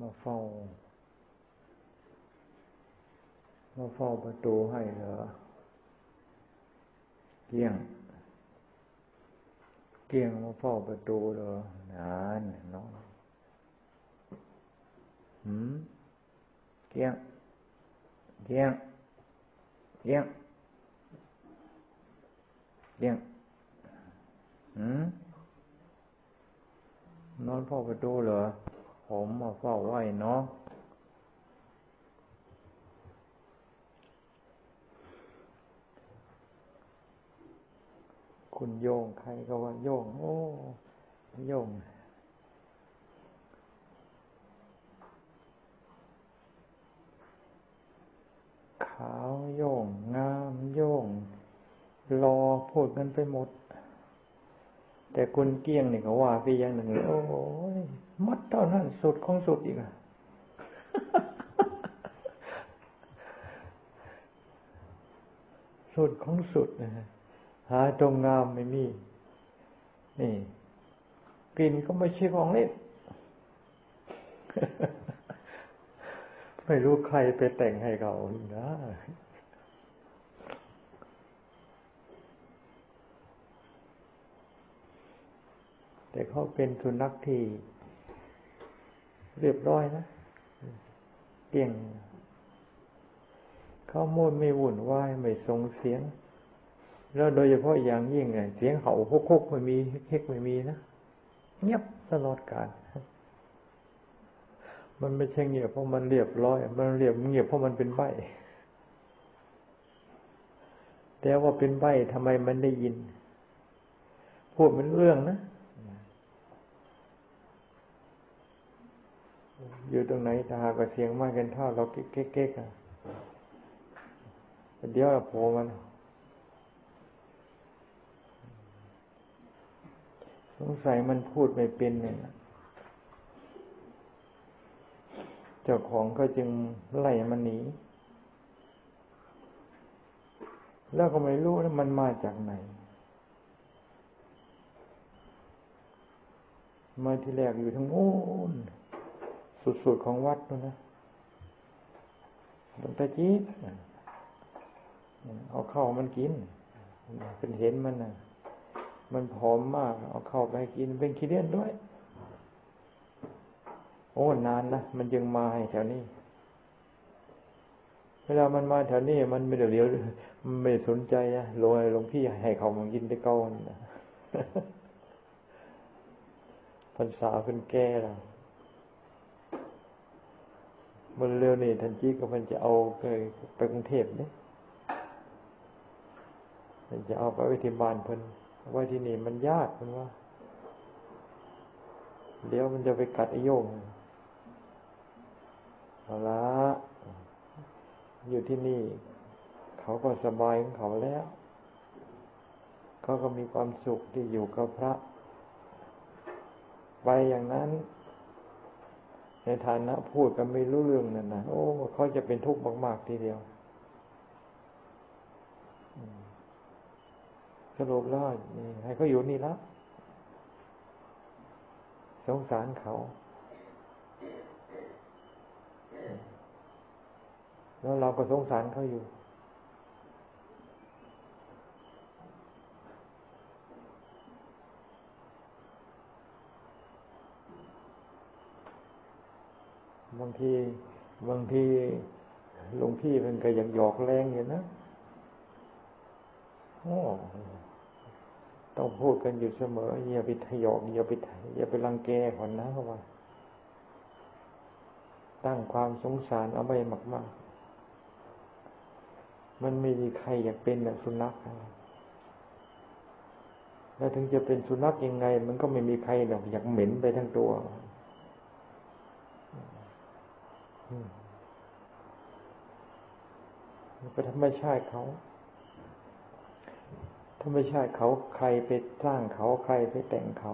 มาเฝ้า มาเฝ้าประตูให้เหรอเกี้ยง เกี้ยงมาเฝ้าประตูเหรอนานน้องหืมเกี้ยง เกี้ยง เกี้ยง เกี้ยงหืมนอนเฝ้าประตูเหรอ ผมมาเฝ้าไว้เนาะคุณโยงใครก็ว่าโยง โอ้ โยง ขาวโยง งามโยง รอพูดกันไปหมด แต่คุณเกี้ยงนี่เขาว่าไปอย่างหนึ่งโอ้ย มัดเท่านั้นสุดของสุดอีกอะสุดของสุดนะฮะหาตรงงามไม่มี นี่กลิ่นก็ไม่ใช่ของเล่นไม่รู้ใครไปแต่งให้เขานะแต่เขาเป็นสุนัขที่ เรียบร้อยนะเก่งเขาโมดไม่วุ่นวายไม่ส่งเสียง แล้วโดยเฉพาะอย่างยิ่งเสียงเห่าโคกๆไม่มีเฮกไม่มีนะเงียบตลอดกาลมันไม่ใช่เงียบเพราะมันเรียบร้อย มันเรียบเงียบเพราะมันเป็นใบแต่ว่าเป็นใบทำไมมันได้ยิน พูดเป็นเรื่องนะ อยู่ตรงไหนถ้าหากเสียงมากกันเท่าเราเก๊กๆอะเดี๋ยวโผล่มันสงสัยมันพูดไม่เป็นเนี่ยเจ้าของก็จึงไล่มันหนี แล้วก็ไม่รู้ว่ามันมาจากไหน มาที่แรกอยู่ทั้งโน้น สุดๆของวัดนู่นนะตรงตะจีบเอาเข้ามันกินเป็นเห็นมันนะมันผอมมาก เอาเข้าไปกิน เป็นขี้เลียนด้วย โอ้นานนะมันยังมาแถวนี้ เวลามันมาแถวนี้มันไม่เดี๋ยวมันไม่สนใจนะลงหลวงพี่ให้เขามากินได้ก้านะพรรษาเป็นแก่แล้ว มันเร็วนี่ทันจีก็มันจะเอาไปไปกรุงเทพเนี่ยมันจะเอาไปไว้ที่บ้านเพิ่นไว้ที่นี่มันยากเพิ่นว่าเดี๋ยวมันจะไปกัดไอโยงเอาละอยู่ที่นี่ เขาก็สบายของเขาแล้ว เขาก็มีความสุขที่อยู่กับพระ ไปอย่างนั้น ในฐานะพูดกันไม่รู้เรื่องนั่นนะโอ้เขาจะเป็นทุกข์มากๆทีเดียวสรุปแล้วนี่ให้เขาอยู่นี่ละสงสารเขา แล้วเราก็สงสารเขาอยู่ บางทีบางทีหลวงพี่เป็นก็ยังหยอกแรงอยู่นะโอ้ต้องพูดกันอยู่เสมออย่าไปทยอกอย่าไปอย่าไปรังแกก่อนนะเขาว่า ตั้งความสงสารเอาไว้มากๆ มันไม่มีใครอยากเป็นแบบสุนัขแล้วถึงจะเป็นสุนัขยังไง มันก็ไม่มีใครหรอกอยากเหม็นไปทั้งตัว เป็นธรรมชาติเขา ธรรมชาติเขาใครไปสร้างเขาใครไปแต่งเขา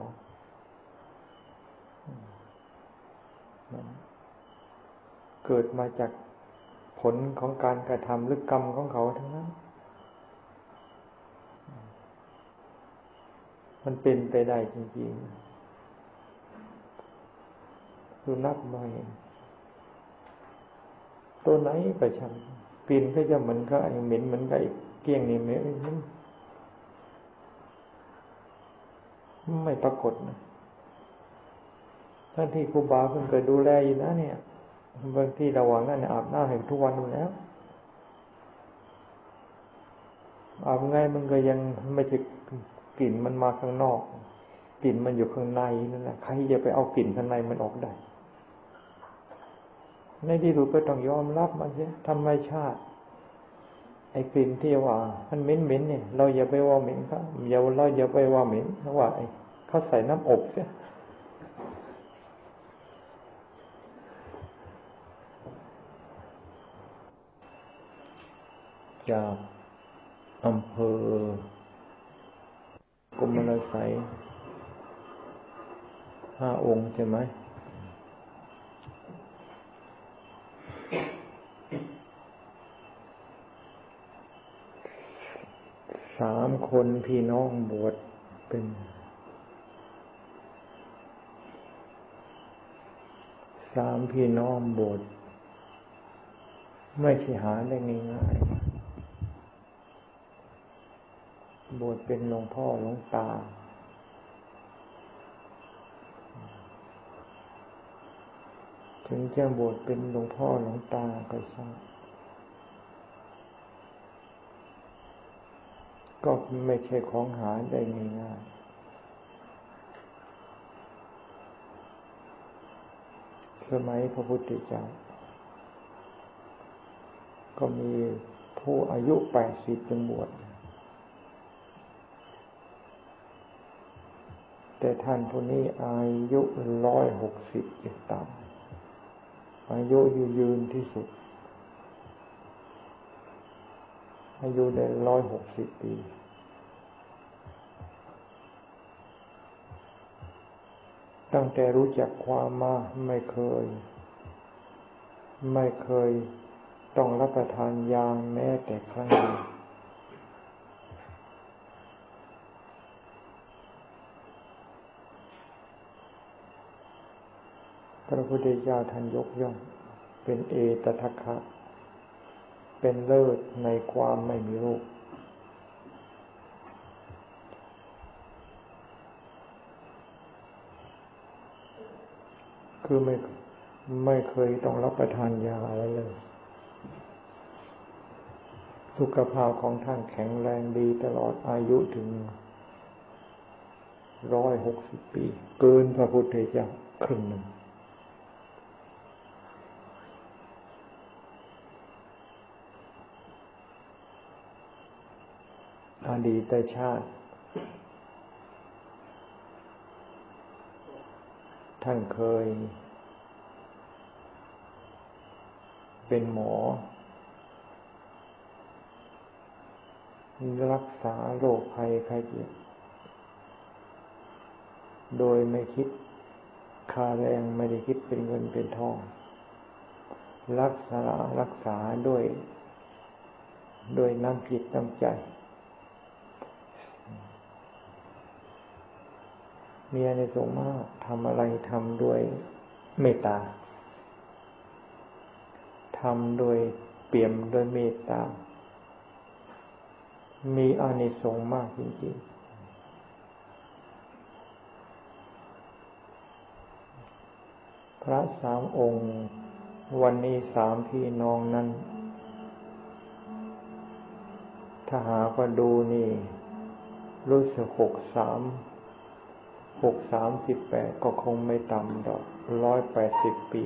เกิดมาจากผลของการกระทำหรือกรรมของเขาทั้งนั้น มันเป็นไปได้จริงๆสุนัขมาเห็น ตัวไหนก็ช่างกลิ่นก็จะเหมือนกับไอ้เหม็นเหมือนกับไอ้เกี้ยงนี่ไม่ไม่ปรากฏนะท่านที่ครูบาเพิ่งเคยดูแลอยู่นะเนี่ยบางที่ระหว่างนั้นอาบหน้ำเห็นทุกวันอยู่แล้วอาบไงมันก็ยังไม่ถึงกลิ่นมันมาข้างนอก กลิ่นมันอยู่ข้างในนั่นแหละใครจะไปเอากลิ่นข้างในมันออกได้ ในที่สุดก็ต้องยอมรับมันใช่ธรรมชาติ ไอ้กลิ่นที่ว่า มันเหม็นเหม็นเนี่ย เราอย่าไปว่าเหม็นเขาอย่าเราอย่าไปว่าเหม็นเพราะว่าไอ้เขาใส่น้ำอบเสียจากอำเภอกรมลไสห้าองค์ใช่ไหม สามคนพี่น้องบวชเป็น สามพี่น้องบวชไม่ใช่หาได้ง่ายๆบวชเป็นหลวงพ่อหลวงตา ถึงจะบวชเป็นหลวงพ่อหลวงตาก็ช่าง ก็ไม่ใช่ของหาได้ง่ายๆสมัยพระพุทธเจ้า ก็มีผู้อายุแปดสิบจนบวชแต่ท่านผู้นี้อายุร้อยหกสิบจะต่ำอายุยืนที่สุด อายุได้ร้อยหกสิบปี ตั้งแต่รู้จักความมาไม่เคย ไม่เคยต้องรับประทานยาแม้แต่ครั้งเดียวพระพุทธเจ้าท่านยกย่อง เป็นเอตทัคคะ เป็นเลิศในความไม่มีรูป คือไม่ไม่เคยต้องรับประทานยาอะไรเลย สุขภาพของท่านแข็งแรงดีตลอดอายุถึงร้อยหกสิบปี เกินพระพุทธเจ้าครึ่งหนึ่ง อดีตชาติ ท่านเคย เป็นหมอ รักษาโรคภัยไข้เจ็บโดยไม่คิดค่าแรงไม่ได้คิดเป็นเงินเป็นทอง รักษารักษาด้วย ด้วยน้ำจิตน้ำใจ มีอานิสงส์มากทำอะไรทำด้วยเมตตาทำโดยเปี่ยมด้วยเมตตา มีอานิสงส์มากจริงๆ พระสามองค์ วันนี้สามพี่น้องนั้น ถ้าหาก็ดูนี่ รู้สึกหกสาม หกสามสิบแปดก็คงไม่ต่ำดอกร้อยแปดสิบปี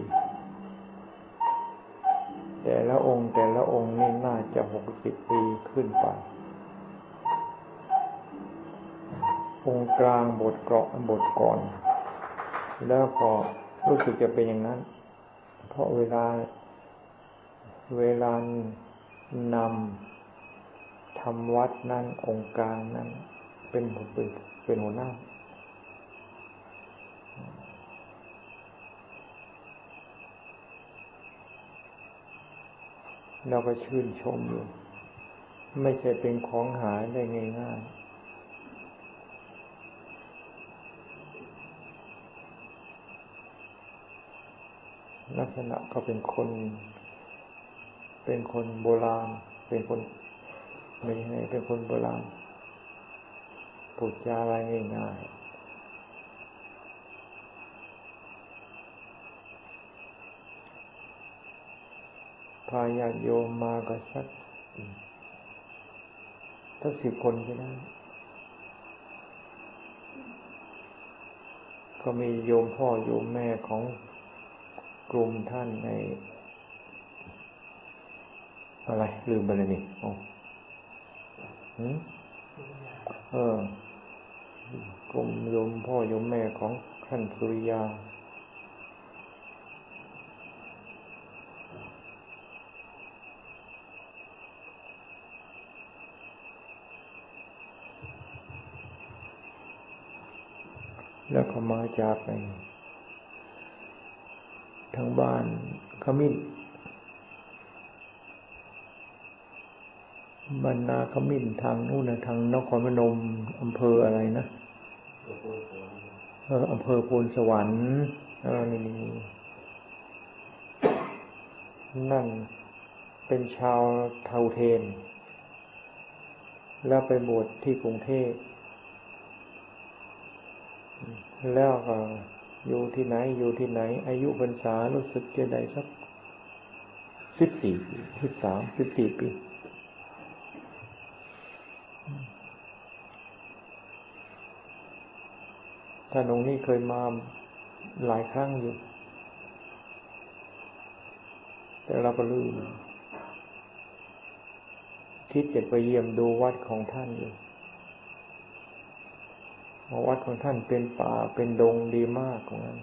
แต่ละองค์แต่ละองค์นี่น่าจะหกสิบปีขึ้นไป องค์กลางบทเกราะบทก่อน แล้วพอรู้สึกจะเป็นอย่างนั้น เพราะเวลา เวลานำทำวัดนั้นองค์กลางนั้นเป็นเป็นหัวหน้า เราก็ชื่นชมอยู่ ไม่ใช่เป็นของหายได้ง่ายๆ ลักษณะก็เป็นคน เป็นคนโบราณ เป็นคนไม่ใช่เป็นคนโบราณพูดจาอะไรง่ายๆ พาญาติโยมมาก็สักทั้งสิบคนก็ได้ ก็มีโยมพ่อโยมแม่ของกลุ่มท่านใน อะไร ลืมไปเลยนี่โอ้เออกลุ่มโยมพ่อโยมแม่ของท่านสุริยา แล้วก็มาจากในทางบ้านขมิ้นบรรณาขมิ้นทางนู่นนะทางนครพนมอำเภออะไรนะเอออำเภอโพนสวรรค์นี่นั่นเป็นชาวเทาเทน แล้วไปบวชที่กรุงเทพ แล้วก็อยู่ที่ไหนอยู่ที่ไหน อายุพรรษารู้สึกจะได้สักสิบสี่สิบสามสิบสี่ปี ท่านองค์นี้เคยมาหลายครั้งอยู่ แต่เราก็ลืมคิดจะไปเยี่ยมดูวัดของท่านอยู่ วัดของท่านเป็นป่าเป็นดงดีมากของนั้น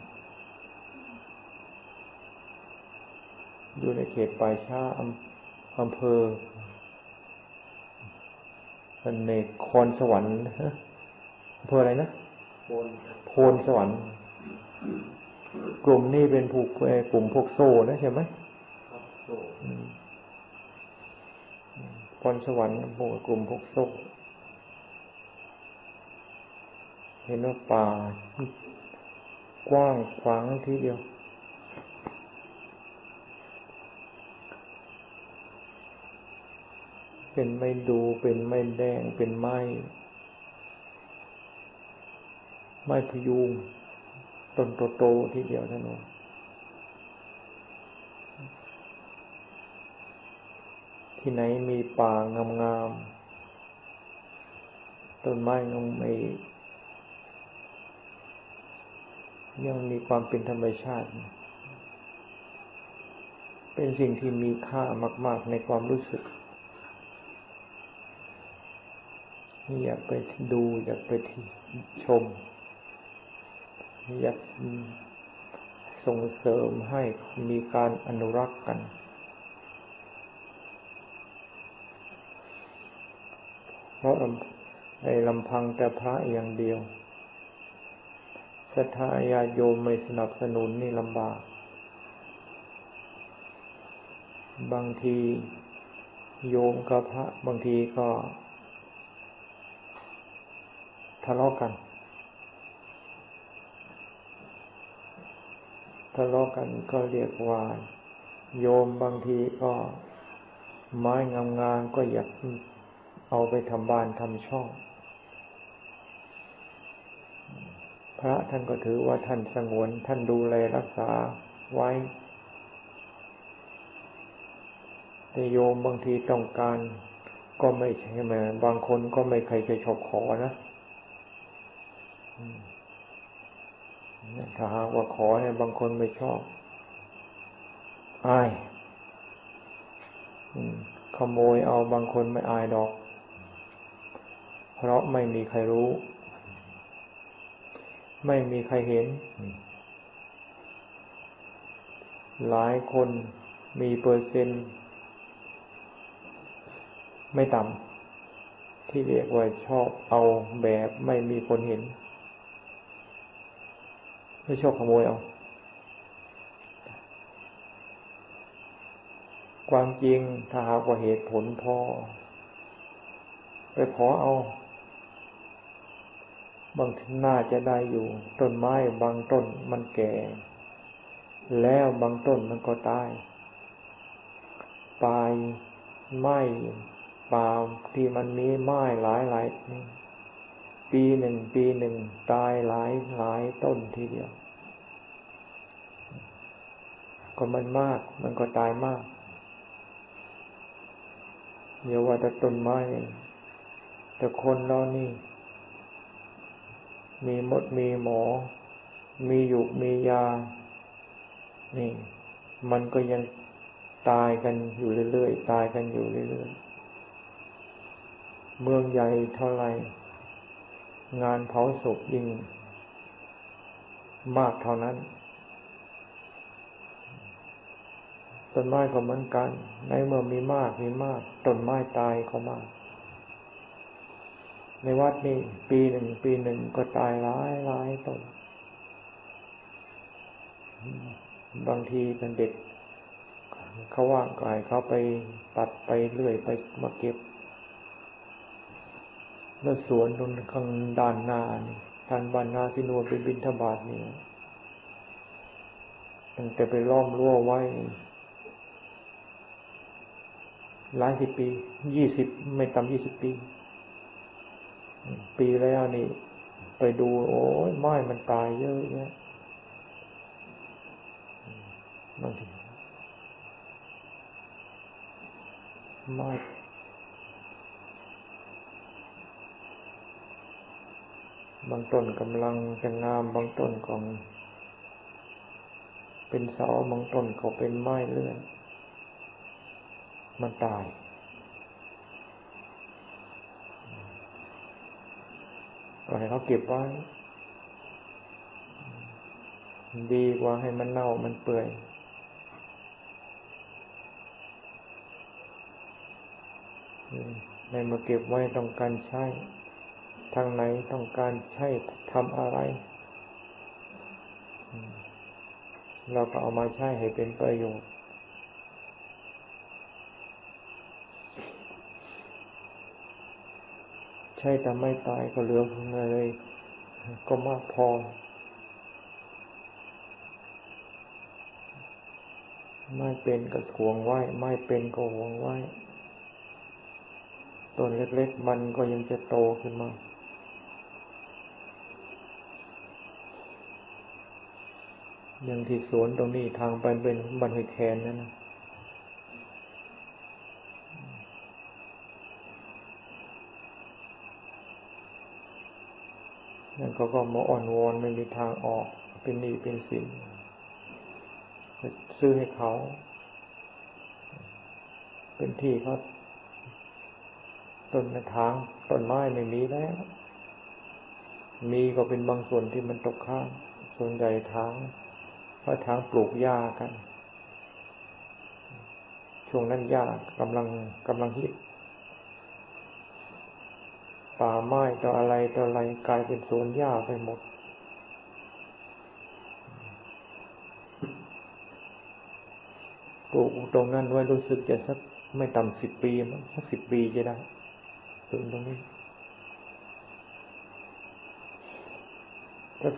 อยู่ในเขตป่าช้าอำเภอในคอนสวรรค์อำเภออะไรนะโพนสวรรค์ กลุ่มนี้เป็นผูกกลุ่มพวกโซ่นะใช่ไหมพรสวรรค์พวกกลุ่มพวกโซ่ เห็นว่าป่า กว้างขวางทีเดียว เป็นไม่ดูเป็นไม่แดงเป็นไม้ไม้พยุงต้นโตๆทีเดียวท่านว่าที่ไหนมีป่างามๆต้นไม้งไม่ ยังมีความเป็นธรรมชาติ เป็นสิ่งที่มีค่ามาก ๆ ในความรู้สึกอยากไปดูอยากไปชม อยากส่งเสริมให้มีการอนุรักษ์กัน เพราะในลำพังแต่พระอย่างเดียว ศรัทธาญาโยมไม่สนับสนุนนี่ลำบาก บางทีโยมกับพระบางทีก็ทะเลาะกัน ทะเลาะกันก็เรียกว่า โยมบางทีก็ไม้งามๆก็อยากเอาไปทำบ้านทำช่อง พระท่านก็ถือว่าท่านสงวน ท่านดูแลรักษาไว้แต่โยมบางทีต้องการก็ไม่ใช่ไหมบางคนก็ไม่ใครจะชอบขอนะถ้าหากว่าขอเนี่ยบางคนไม่ชอบอายขโมยเอาบางคนไม่อายดอก เพราะไม่มีใครรู้ ไม่มีใครเห็น หลายคนมีเปอร์เซ็นต์ไม่ต่ำที่เรียกว่าชอบเอาแบบไม่มีคนเห็น ไม่ชอบขโมยเอา ความจริงถ้าหากว่าเหตุผลพอ ไปขอเอา บางทีน่าจะได้อยู่ ต้นไม้บางต้นมันแก่ แล้วบางต้นมันก็ตายปป่าไม้ป่าที่มันมีไม้หลายหลายปีหนึ่งปีหนึ่งตายหลายหลายต้นทีเดียว ก็มันมาก มันก็ตายมากเดี๋ยวว่าแต่ต้นไม้แต่คนเรานี่ มีมดมีหมอ มีอยู่มียา นี่ มันก็ยังตายกันอยู่เรื่อยๆ ตายกันอยู่เรื่อยๆ เมืองใหญ่เท่าไรงานเผาศพยิ่งมากเท่านั้น ต้นไม้ก็เหมือนกัน ในเมื่อมีมากมีมาก ต้นไม้ตายก็มาก ในวัดนี่ปีหนึ่งปีหนึ่งก็ตายหลายหลายต้นบางทีเป็นเด็ก เขาว่างกายเขาไปตัดไปเรื่อยไปมาเก็บ แล้วสวนตรงข้างด้านหน้านี่ทางบ้านนาที่นวลเป็นบินทบาทนี่ตั้งแต่ไปล้อมรั้วไว้ หลายสิบปียี่สิบไม่ต่ำยี่สิบปี ปีแล้วนี่ ไปดู โอ้ยไม้มันตายเยอะแยะบางทีไม่บางต้นกำลังจะงามบางต้นของ เป็นเสาบางต้นเขาเป็นไม้เลื่อน มันตาย ก็ให้เขาเก็บไว้ดีกว่าให้มันเน่ามันเปื่อยในมาเก็บไว้ต้องการใช้ ทางไหนต้องการใช้ทำอะไร เราก็เอามาใช้ให้เป็นประโยชน์ ช่แต่ไม่ตายก็เหลือเลยก็มากพอ ไม่เป็นก็ห่วงไว้ ไม่เป็นก็ห่วงไว้ต้นเล็กๆ มันก็ยังจะโตขึ้นมาอย่างที่สวนตรงนี้ทางไปเป็นบันหอยแคนนั่นนะ นั่นเขาก็มาอ่อนวอนไม่มีทางออก เป็นหนี้เป็นสินซื้อให้เขา เป็นที่เขาต้นทางต้นไม้ไม่มีแล้ว มีก็เป็นบางส่วนที่มันตกข้าง ส่วนใหญ่ทางเพราะทางปลูกหญ้ากัน ช่วงนั้นหญ้ากำลังกำลังฮิต ป่าไม้ต่ออะไรต่ออะไรกลายเป็นสวนหญ้าไปหมด ปลูกตรงนั้นไว้รู้สึกจะสักไม่ต่ำสิบปีมั้งสักสิบปีจะได้ึงตรงนี้สัก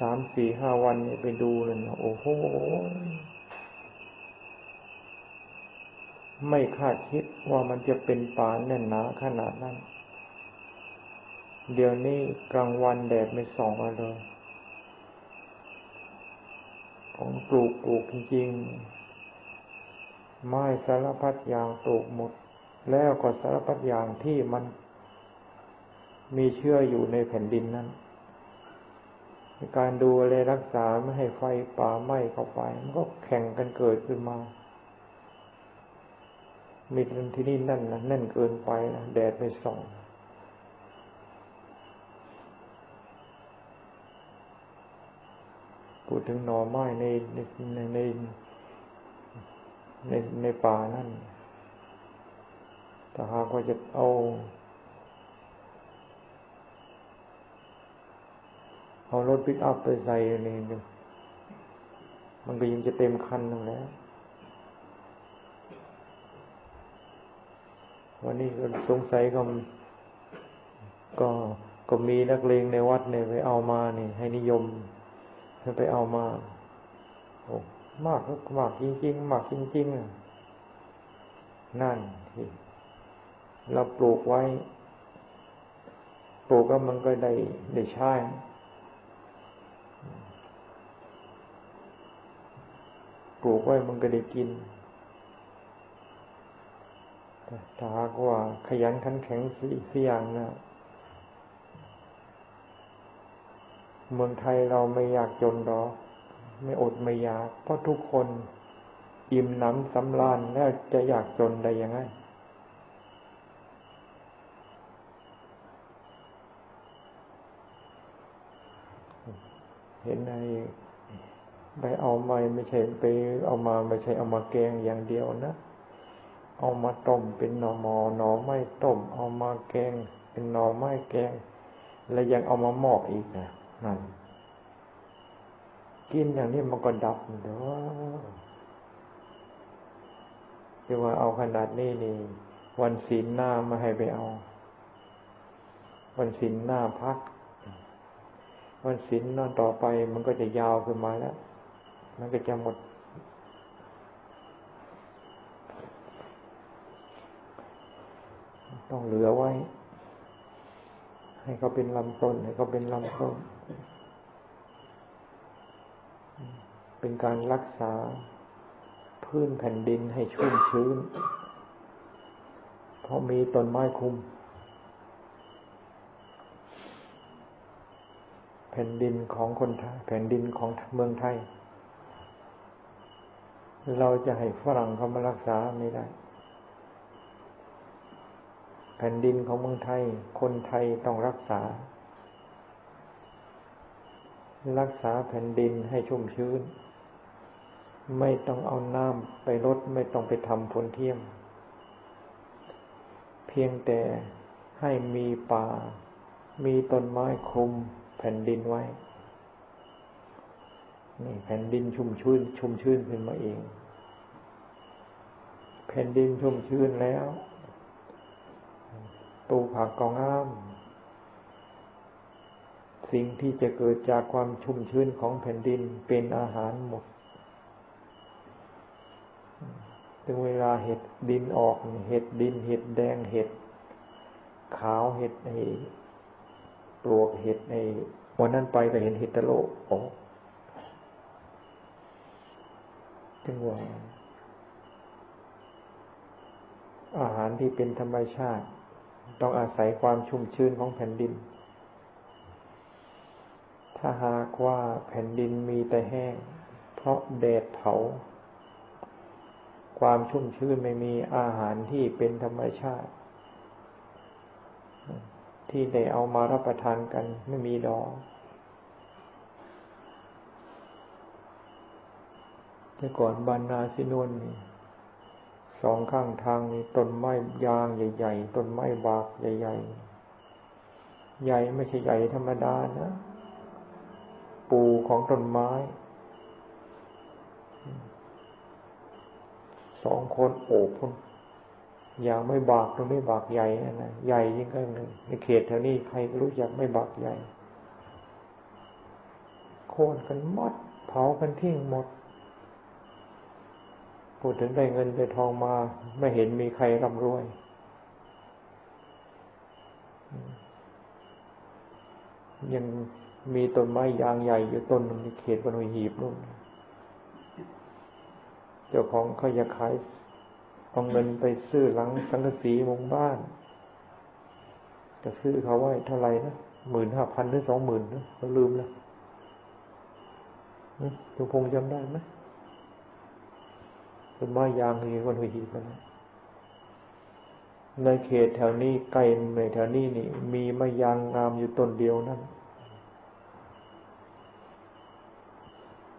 สามสี่ห้าวันเนี่ยไปดูเลยนะโอ้โห ไม่คาดคิดว่ามันจะเป็นป่าแน่นหนาขนาดนั้น เดี๋ยวนี้กลางวันแดดไม่ส่องมาเลยของปลูกปลูกจริงๆไม้สารพัดอย่างปลูกหมด แล้วก็สารพัดอย่างที่มันมีเชื่ออยู่ในแผ่นดินนั้น การดูแลรักษาไม่ให้ไฟป่าไหม้เข้าไป มันก็แข่งกันเกิดขึ้นมา มีที่นี่นั่นนะแน่นเกินไปนะแดดไม่ส่อง พูดถึงหน่อไม้ในในในในในป่านั่นถ้าหากว่าจะเอา เอารถปิกอัพไปใส่นี่มันก็ยังจะเต็มคันนั่นและวันนี้ก็สงสัยก็ก็ก็มีนักเลงในวัดเนี่ยไปเอามานี่ให้นิยม ให้ไปเอามาโอ้มากมากจริงๆมากจริงๆนั่นที่เราปลูกไว้ ปลูกก็มันก็ได้ได้ใช้ปลูกไว้มันก็ได้กินแต่ถ้าหากว่าขยันขันแข็งสีสีอย่างนะ เมืองไทยเราไม่อยากจนหรอกไม่อดไม่อยาก เพราะทุกคนอิ่มหนำสำราญแล้วจะอยากจนได้ยังไงเห็นในไปเอาไม่ไม่ใช่ไปเอามาไม่ใช่เอามาแกงอย่างเดียวนะ เอามาต้มเป็นหน่อมอหน่อไม้ต้ม เอามาแกง เป็นหน่อไม้แกง แล้วยังเอามาหมอกอีกนะ นั่นกินอย่างนี้มันก็ดับเด้อจะว่าเอาขนาดนี้นี่ วันศีลหน้ามาให้ไปเอา วันศีลหน้าพัก วันศีลนอนต่อไปมันก็จะยาวขึ้นมาแล้ว มันก็จะหมด ต้องเหลือไว้ ให้เขาเป็นลำต้น ให้เขาเป็นลำต้น เป็นการรักษาพื้นแผ่นดินให้ชุ่มชื้น เพราะมีต้นไม้คุม แผ่นดินของคนไทยแผ่นดินของเมืองไทย เราจะให้ฝรั่งเขามารักษาไม่ได้ ผ่นดินของเมืองไทย คนไทยต้องรักษา รักษาแผ่นดินให้ชุ่มชื้น ไม่ต้องเอาน้ำไปลดไม่ต้องไปทำฝนเทียม เพียงแต่ให้มีป่า มีต้นไม้คลุมแผ่นดินไว้ นี่แผ่นดินชุ่มชื้น ชุ่มชื้นขึ้นมาเอง แผ่นดินชุ่มชื้นแล้ว ตูผักกองอ้าม สิ่งที่จะเกิดจากความชุ่มชื้นของแผ่นดินเป็นอาหารหมด ถึงเวลาเห็ดดินออก เห็ดดิน เห็ดแดง เห็ดขาวเห็ดไอ้ปลวกเห็ดไอ้วันนั้นไปก็เห็นเห็ดตะโลออกถึงว่าอาหารที่เป็นธรรมชาติ ต้องอาศัยความชุ่มชื้นของแผ่นดิน ถ้าหากว่าแผ่นดินมีแต่แห้ง เพราะแดดเผา ความชุ่มชื้นไม่มีอาหารที่เป็นธรรมชาติ ที่ได้เอามารับประทานกันไม่มีดอกแต่ก่อนบานนาสินวนนี่ สองข้างทางนี่ต้นไม้ยางใหญ่ ๆ ต้นไม้บากใหญ่ ๆ ใหญ่ไม่ใช่ใหญ่ธรรมดานะ ปูของต้นไม้ สองคนโอบคนยางไม่บากตรงนี้บากใหญ่นะใหญ่ยิ่งก็ในเขตแถวนี้ใครรู้จักไม่บากใหญ่โค่นกันหมดเผากันทิ้งหมด พูดถึงได้เงินได้ทองมา ไม่เห็นมีใครร่ำรวย ยังมีต้นไม้ยางใหญ่อยู่ต้นนึงในเขตบนหีบนู่นเจ้าของเขาอยากขายเอาเงินไปซื้อหลังสังกะสีมงบ้านจะซื้อเขาไว้เท่าไหร่นะหมื่นห้าพันหรือสองหมื่นนะเขาลืมแล้วทุกพงจำได้ไหม ต้นไม้ยางที่บนหัวหีบนะในเขตแถวนี้ไกลในแถวนี้นี่ มีไม้ยางงามอยู่ต้นเดียวนั่น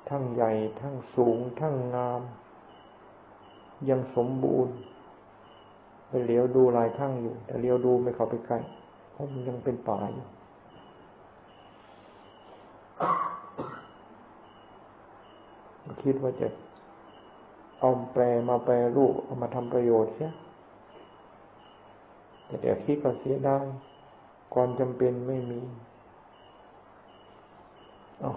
ทั้งใหญ่ทั้งสูงทั้งงาม ยังสมบูรณ์ ไปเลี้ยวดูลายข้างอยู่ แต่เลี้ยวดูไม่เข้าไปใกล้เพราะมันยังเป็นป่าอยู่คิดว่าจะ เอาแปลมาแปลรูปเอามาทำประโยชน์เสียแต่เดี๋ยวคิดก็เสียได้ก่อนจำเป็นไม่มีอ๋อ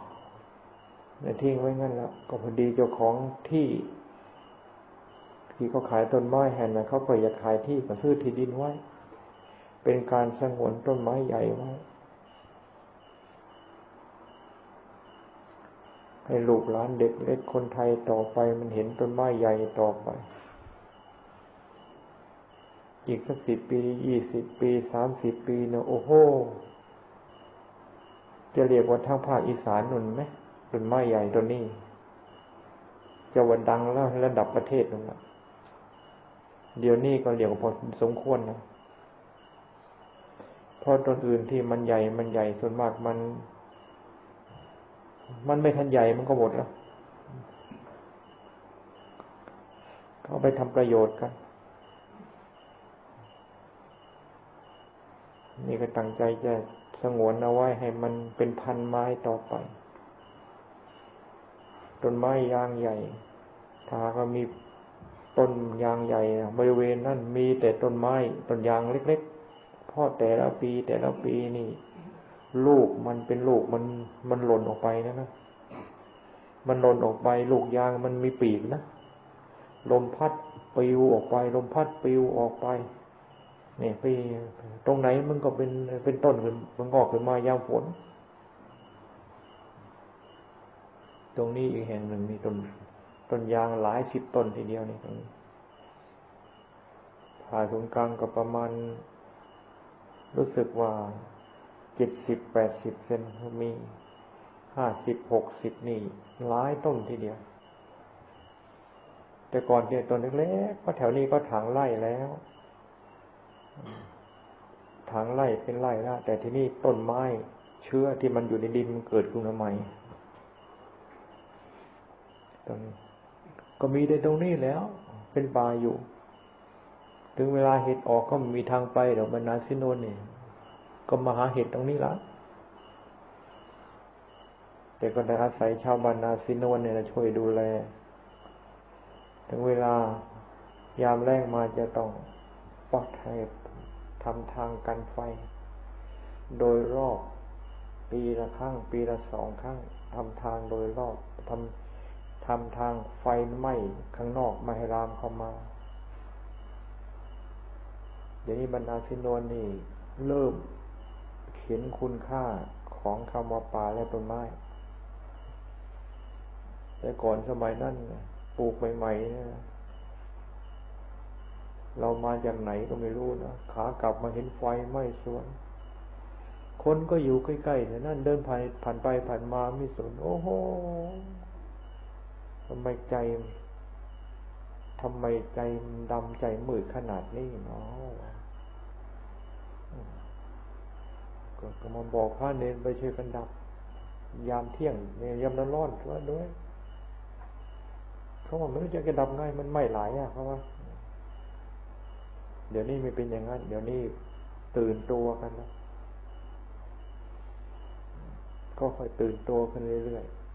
แต่ทิ้งไว้งั้นแล้วก็พอดีเจ้าของที่ที่เขาขายต้นไม้แห่นนะเขาก็อยากขายที่ก็ซื้อที่ดินไว้ เป็นการสงวนต้นไม้ใหญ่ไว้ ให้ลูกหลานเด็กเล็กคนไทยต่อไปมันเห็นต้นไม้ใหญ่ต่อไป อีกสักสิบปียี่สิบปีสามสิบปีเนะโอ้โหจะเรียกว่าทางภาคอีสานนุ่นไหมต้นไม้ใหญ่ต้นนี้ จะวันดังแล้วระดับประเทศนั่นแหละเดี๋ยวนี้ก็เรียกว่าพอสมควรนะเพราะต้นอื่นที่มันใหญ่มันใหญ่ส่วนมากมัน มันไม่ทันใหญ่มันก็หมดแล้วเขาไปทำประโยชน์กัน นี่ก็ตั้งใจจะสงวนเอาไว้ให้มันเป็นพันไม้ต่อไป ต้นไม้ยางใหญ่ ถ้าก็มีต้นยางใหญ่ บริเวณนั้นมีแต่ต้นไม้ ต้นยางเล็กๆพราะแต่ละปีแต่ละปีนี่ ลูกมันเป็นลูกมันมันหล่นออกไปนะนะมันหล่นออกไป ลูกยางมันมีปีกนะลมพัดปิวออกไป ลมพัดปิวออกไปเนี่ยไปตรงไหนมันก็เป็นเป็นต้นขึ้นมันงอกขึ้นมายามฝนตรงนี้อีกแห่งหนึ่งมีต้นต้นยางหลายสิบต้นทีเดียวนี่ตรงนี้ผ่าศูนย์กลางก็ประมาณ รู้สึกว่า เจ็ดสิบแปดสิบเซนมีห้าสิบหกสิบนี่หลายต้นทีเดียว แต่ก่อนเนี่ยต้นเล็กๆก็แถวนี้ก็ถางไร่แล้วถางไร่เป็นไร่แล้วแต่ที่นี่ต้นไม้เชื้อที่มันอยู่ในดินมันเกิดขึ้นมาใหม่ตรงนี้ก็มีแต่ตรงนี้แล้ว เป็นป่าอยู่ ถึงเวลาเห็ดออกก็มีทางไปเดี๋ยวบรรณาซิโนนนี่ ก็มาหาเห็ดตรงนี้ละแต่ก็ได้อาศัยชาวบรรณาซิโนนเนี่ยช่วยดูแล ถึงเวลายามแรงมาจะต้องปักให้ทำทางกันไฟ โดยรอบ ปีละครั้ง ปีละสองครั้งทำทางโดยรอบทำทำทางไฟไหม้ข้างนอกม่ให้รามเข้ามาเดี๋ยวนี้บรรดาสินวนนี่เริ่ม เขียนคุณค่าของคำว่าป่าและต้นไม้ แต่ก่อนสมัยนั้นปลูกใหม่ๆเนี่ยเรามาจากไหนก็ไม่รู้นะขากลับมาเห็นไฟไหม้สวน คนก็อยู่ใกล้ๆแต่นั่นเดินผ่านผ่านไปผ่านมาไม่สนโอ้โหทำไมใจทำไมใจดำใจมืดขนาดนี้เนาะ ก็กมาบอกพระเนนไปช่วยกันดับ ยามเที่ยงเนี่ยยามนั้นร้อนว่าด้วยเขาบอกไม่รู้จะกระดับง่ายมันไหม้หลายอะเพราะว่าเดี๋ยวนี้ไม่เป็นอย่างนั้น เดี๋ยวนี้ตื่นตัวกันแล้วก็ค่อยตื่นตัวขึ้นเรื่อยๆ